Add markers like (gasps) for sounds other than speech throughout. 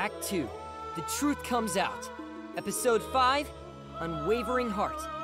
Act 2 The Truth Comes Out. Episode 5 Unwavering Heart.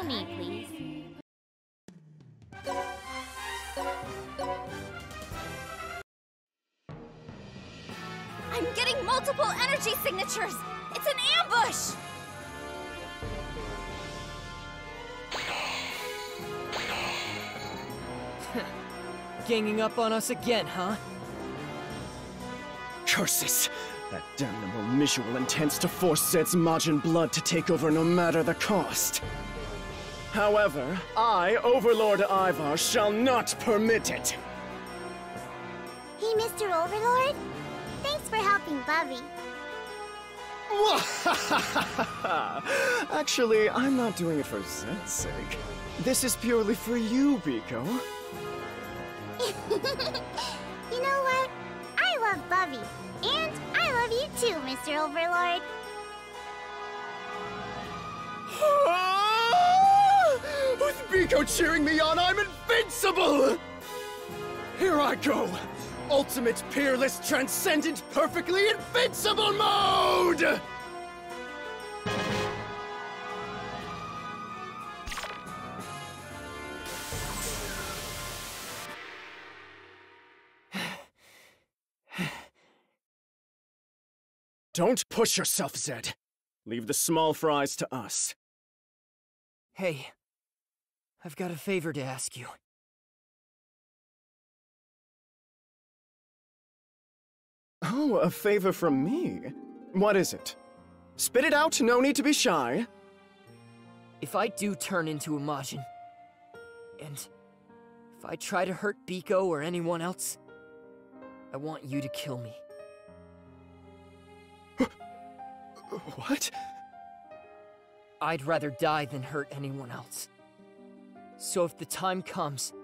Follow me, please. I'm getting multiple energy signatures! It's an ambush! (laughs) Ganging up on us again, huh? Curses! That damnable Misuel intends to force Zed's Majin blood to take over no matter the cost. However, I, Overlord Ivar, shall not permit it! Hey, Mr. Overlord? Thanks for helping Bubby. (laughs) Actually, I'm not doing it for Zed's sake. This is purely for you, Biko. (laughs) You know what? I love Bubby. And I love you too, Mr. Overlord. (laughs) With Biko cheering me on, I'm invincible! Here I go! Ultimate, peerless, transcendent, perfectly invincible mode! Don't push yourself, Zed. Leave the small fries to us. Hey, I've got a favor to ask you. Oh, a favor from me? What is it? Spit it out, no need to be shy. If I do turn into a Majin, and if I try to hurt Biko or anyone else, I want you to kill me. (gasps) What? I'd rather die than hurt anyone else. So if the time comes,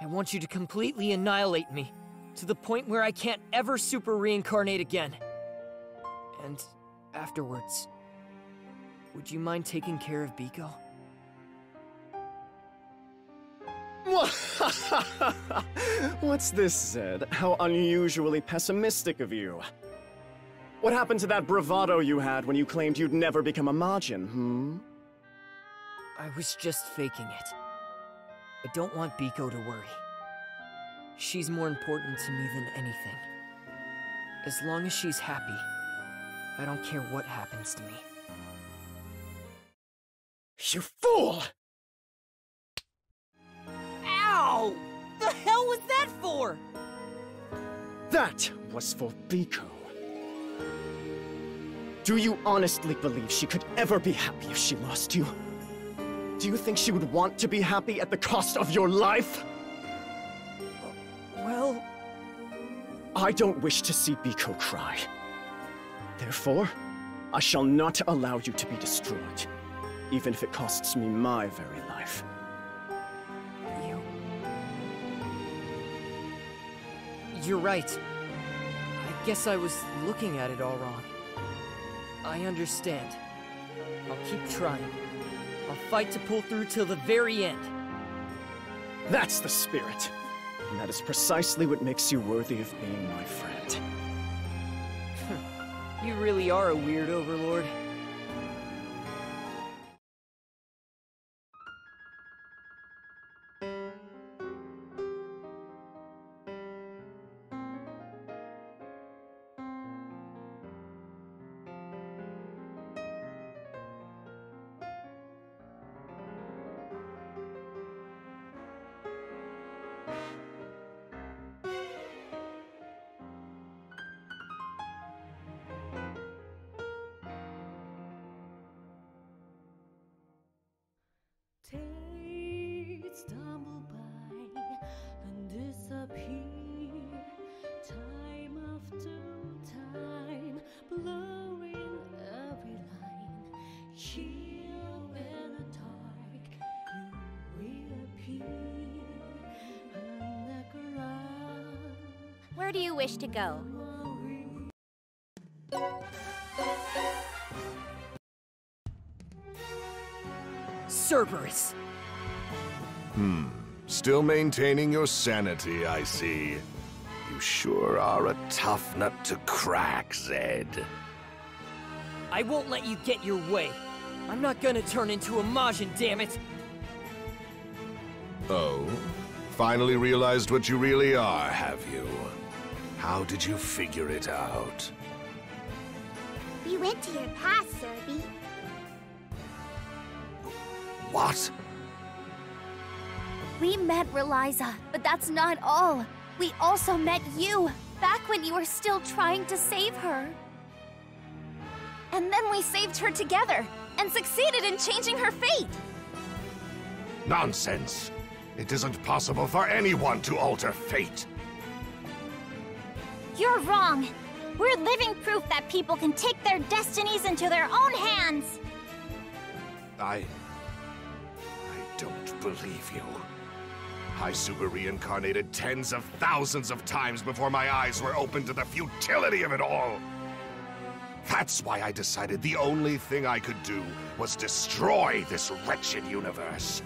I want you to completely annihilate me to the point where I can't ever super reincarnate again. And afterwards, would you mind taking care of Biko? (laughs) What's this, Zed? How unusually pessimistic of you. What happened to that bravado you had when you claimed you'd never become a Majin, hmm? I was just faking it. I don't want Biko to worry. She's more important to me than anything. As long as she's happy, I don't care what happens to me. You fool! Ow! The hell was that for? That was for Biko. Do you honestly believe she could ever be happy if she lost you? Do you think she would want to be happy at the cost of your life? Well, I don't wish to see Biko cry. Therefore, I shall not allow you to be destroyed, even if it costs me my very life. you. You're right. I guess I was looking at it all wrong. I understand. I'll keep trying. I'll fight to pull through till the very end. That's the spirit. And that is precisely what makes you worthy of being my friend. (laughs) You really are a weird overlord. Chill in the dark. You will appear like a rock. Where do you wish to go? Cerberus! Hmm. Still maintaining your sanity, I see. You sure are a tough nut to crack, Zed. I won't let you get your way. I'm not gonna turn into a Majin, damn it! Oh? Finally realized what you really are, have you? How did you figure it out? We went to your past, Serby. What? We met Reliza, but that's not all. We also met you, back when you were still trying to save her. And then we saved her together, and succeeded in changing her fate. Nonsense! It isn't possible for anyone to alter fate. You're wrong. We're living proof that people can take their destinies into their own hands. I... I don't believe you. I super reincarnated tens of thousands of times before my eyes were opened to the futility of it all. That's why I decided the only thing I could do was destroy this wretched universe.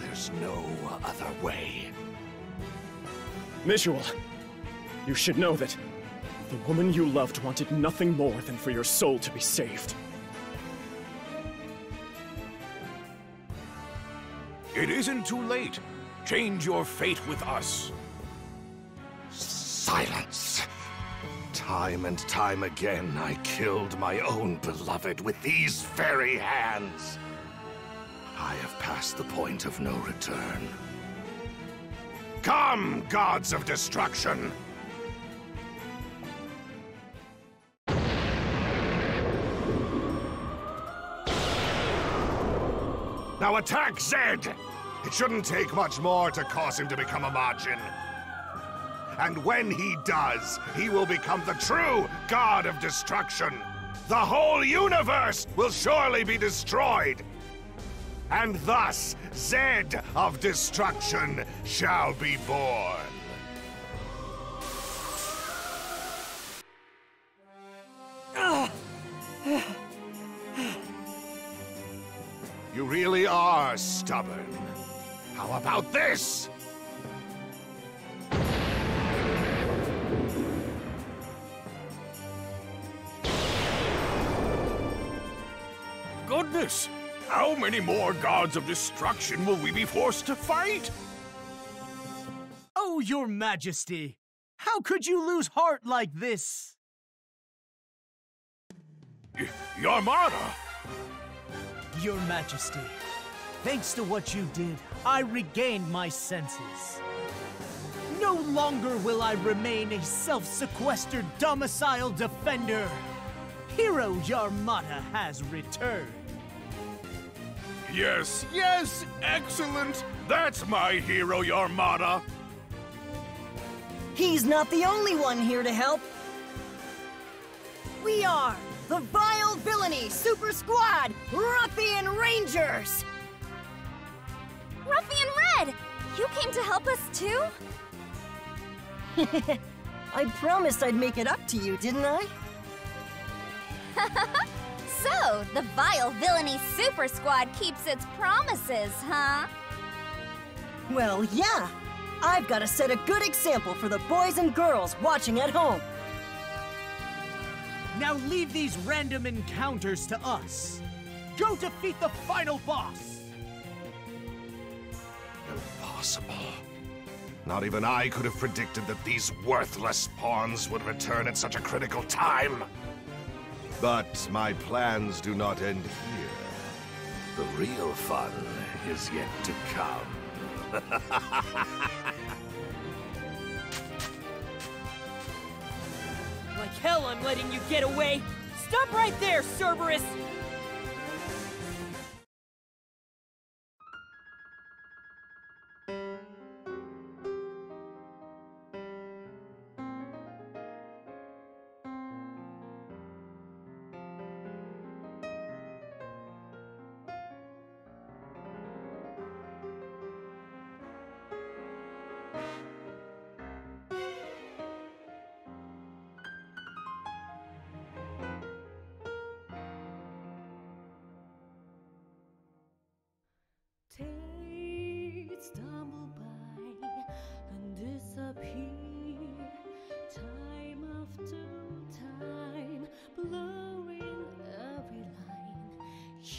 There's no other way. Misuel, you should know that the woman you loved wanted nothing more than for your soul to be saved. It isn't too late. Change your fate with us. Silence! Time and time again, I killed my own beloved with these very hands. I have passed the point of no return. Come, gods of destruction! Now attack Zed! It shouldn't take much more to cause him to become a Majin. And when he does, he will become the true god of destruction. The whole universe will surely be destroyed. And thus, Zed of destruction shall be born. You really are stubborn. How about this? Goodness! How many more gods of destruction will we be forced to fight? Oh, your majesty! How could you lose heart like this? Y Yarmada! Your majesty, thanks to what you did, I regained my senses. No longer will I remain a self-sequestered domicile defender. Hero Yarmada has returned. Yes, yes, excellent! That's my hero, Yarmada! He's not the only one here to help. We are the Vile Villainy Super Squad Ruffian Rangers! Ruffian Red! You came to help us too? (laughs) I promised I'd make it up to you, didn't I? (laughs) So, the Vile Villainy Super Squad keeps its promises, huh? Well, yeah. I've got to set a good example for the boys and girls watching at home. Now leave these random encounters to us. Go defeat the final boss! Impossible. Not even I could have predicted that these worthless pawns would return at such a critical time. But my plans do not end here. The real fun is yet to come. Like hell I'm letting you get away! Stop right there, Cerberus!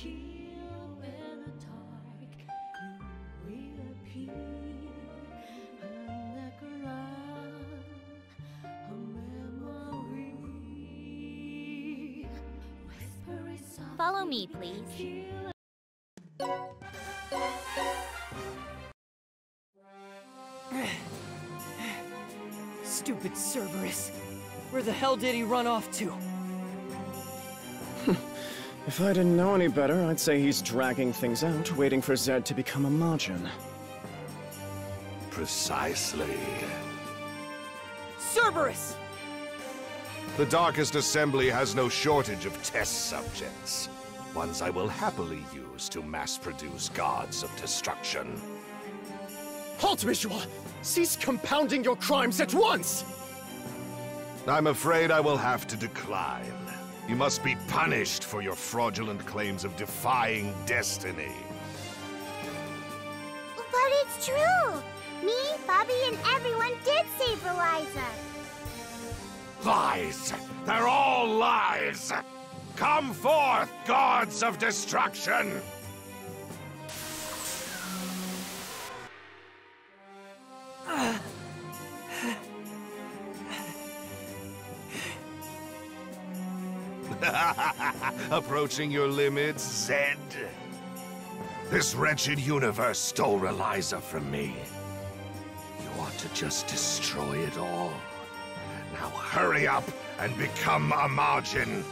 Chill in the dark, you reappear. Like a run, a memory. Whispering softly Follow me, please. Stupid Cerberus. Where the hell did he run off to? If I didn't know any better, I'd say he's dragging things out, waiting for Zed to become a Majin. Precisely. Cerberus! The Darkest Assembly has no shortage of test subjects. Ones I will happily use to mass produce gods of destruction. Halt, Misuel! Cease compounding your crimes at once! I'm afraid I will have to decline. You must be punished for your fraudulent claims of defying destiny. But it's true! Me, Bobby, and everyone did save Reliza! Lies! They're all lies! Come forth, gods of destruction! (laughs) Approaching your limits, Zed? This wretched universe stole Reliza from me. You ought to just destroy it all. Now hurry up and become a Majin.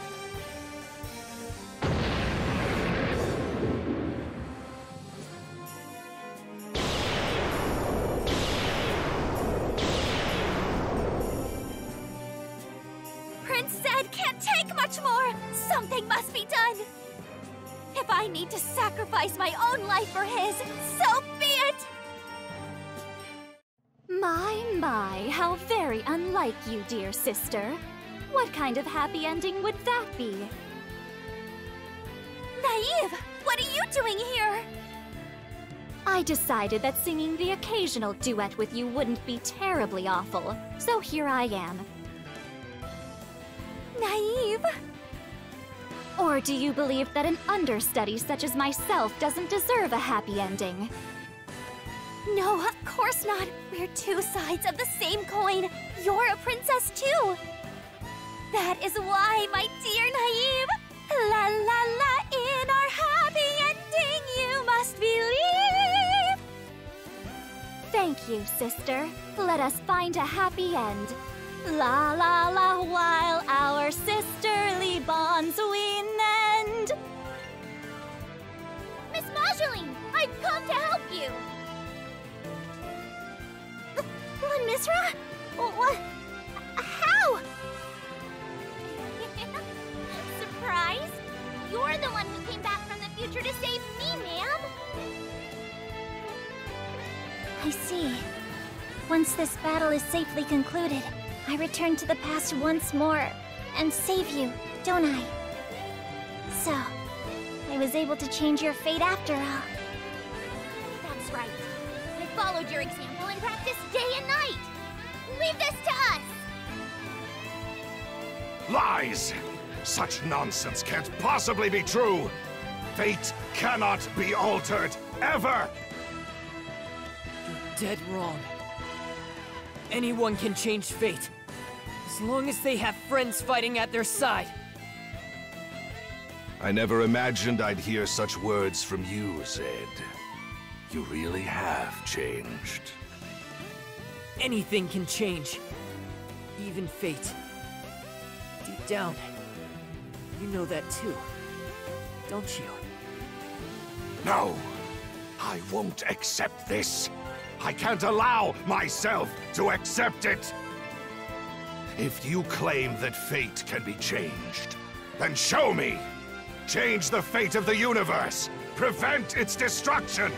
Something must be done! If I need to sacrifice my own life for his, so be it! My, my, how very unlike you, dear sister. What kind of happy ending would that be? Naive! What are you doing here? I decided that singing the occasional duet with you wouldn't be terribly awful, so here I am. Naive? Or do you believe that an understudy such as myself doesn't deserve a happy ending? No, of course not. We're two sides of the same coin. You're a princess too. That is why, my dear Naive, la la la, in our happy ending, you must believe. Thank you, sister. Let us find a happy end. La la la, while our sisterly bonds we I've come to help you. What, Misra? What? How? (laughs) Surprise? You're the one who came back from the future to save me, ma'am. I see. Once this battle is safely concluded, I return to the past once more and save you, don't I? So, I was able to change your fate after all. That's right. I followed your example and practiced day and night. Leave this to us! Lies! Such nonsense can't possibly be true! Fate cannot be altered, ever! You're dead wrong. Anyone can change fate. As long as they have friends fighting at their side. I never imagined I'd hear such words from you, Zed. You really have changed. Anything can change. Even fate. Deep down, you know that too. Don't you? No! I won't accept this! I can't allow myself to accept it! If you claim that fate can be changed, then show me! Change the fate of the universe! Prevent its destruction!